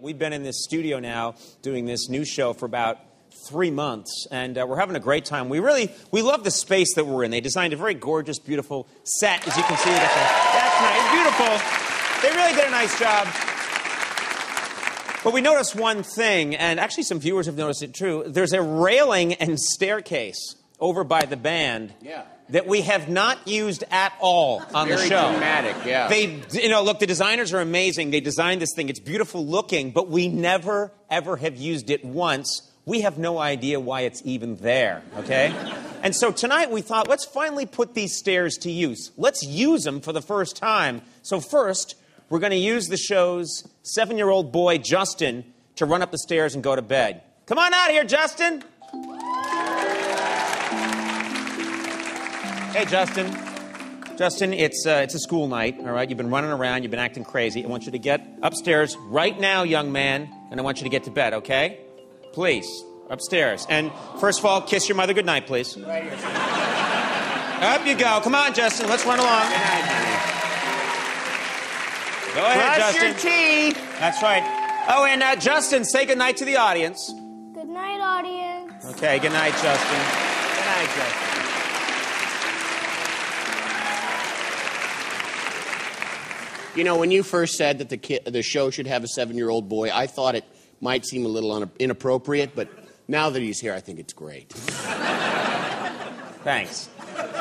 We've been in this studio now doing this new show for about three months, and uh, we're having a great time. We really we love the space that we're in. They designed a very gorgeous, beautiful set, as you can see. That's, that's nice, beautiful. They really did a nice job. But we noticed one thing, and actually some viewers have noticed it too. There's a railing and staircase over by the band Yeah. that we have not used at all on Very the show. dramatic, yeah. They, you know, look, the designers are amazing. They designed this thing. It's beautiful looking, but we never, ever have used it once. We have no idea why it's even there, okay? and so tonight we thought, let's finally put these stairs to use. Let's use them for the first time. So, first, we're going to use the show's seven year old boy, Justin, to run up the stairs and go to bed. Come on out here, Justin. Hey, Justin. Justin, it's, uh, it's a school night, all right? You've been running around, you've been acting crazy. I want you to get upstairs right now, young man, and I want you to get to bed, okay? Please, upstairs. And first of all, kiss your mother goodnight, please. Up you go. Come on, Justin, let's run along. Go ahead, Brush Justin. your teeth. That's right. Oh, and uh, Justin, say goodnight to the audience. Good night, audience. Okay, good night, Justin. Good night, Justin. You know, when you first said that the ki the show should have a seven-year-old boy, I thought it might seem a little un- inappropriate, but now that he's here, I think it's great. Thanks.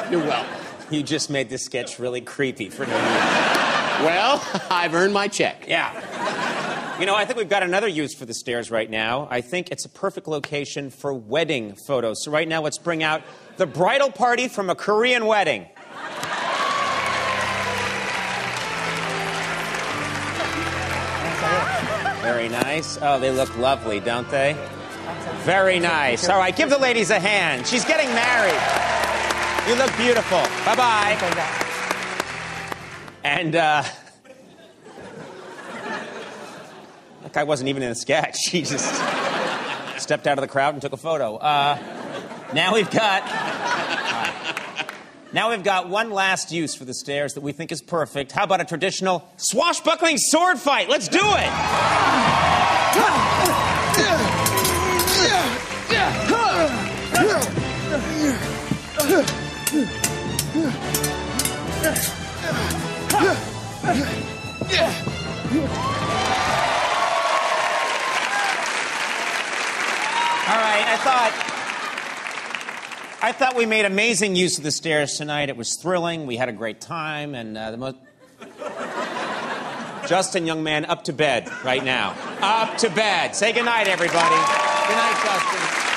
You're welcome. You just made this sketch really creepy for no reason. Well, I've earned my check. Yeah. You know, I think we've got another use for the stairs right now. I think it's a perfect location for wedding photos. So, right now, let's bring out the bridal party from a Korean wedding. Very nice. Oh, they look lovely, don't they? Very nice. All right, give the ladies a hand. She's getting married. You look beautiful. Bye bye. And, uh, that guy wasn't even in the sketch. He just stepped out of the crowd and took a photo. Uh, now we've got. Now we've got one last use for the stairs that we think is perfect. How about a traditional swashbuckling sword fight? Let's do it! All right, I thought. I thought we made amazing use of the stairs tonight. It was thrilling. We had a great time, and uh, the most. Justin, young man, up to bed right now. Up to bed. Say goodnight, everybody. Good night, Justin.